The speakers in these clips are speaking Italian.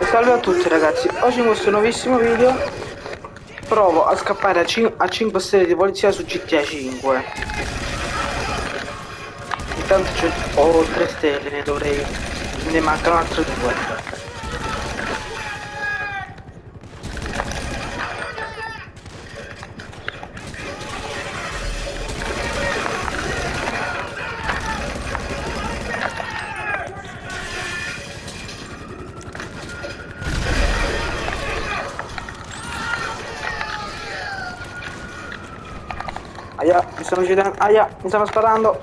Salve a tutti ragazzi, oggi in questo nuovissimo video provo a scappare a, cin a 5 stelle di polizia su GTA 5 Intanto ho 3 stelle, ne dovrei... ne mancano altre 2 Aia, mi stanno uccidendo. Aia, mi stanno sparando.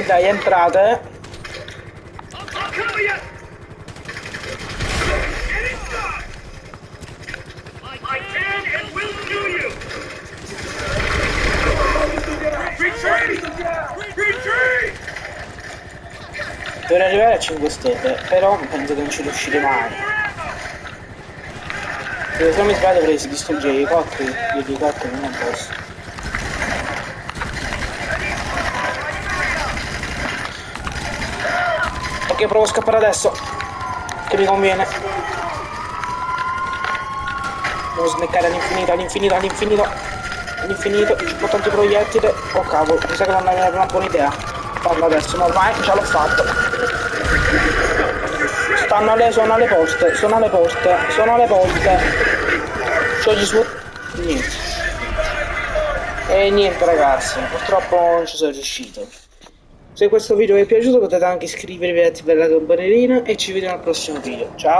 Retreat! Retreat! Dovrei arrivare a 5 stelle, però penso che non ci riusciremo mai. Se non mi sbaglio dovrei distruggere i elicotteri, gli elicotteri non posso. Ok, provo a scappare adesso. Che mi conviene. Devo sneccare all'infinito, all'infinito, all'infinito. All'infinito, ho tanti proiettili. Oh cavolo, mi sa che non è una buona idea. Farlo adesso, ma ormai già l'ho fatto. Stanno alle, sono alle poste, sono alle poste, sono alle poste. C'ho gli su... Niente. E niente ragazzi, purtroppo non ci sono riuscito. Se questo video vi è piaciuto potete anche iscrivervi e attivare la campanellina e ci vediamo al prossimo video. Ciao!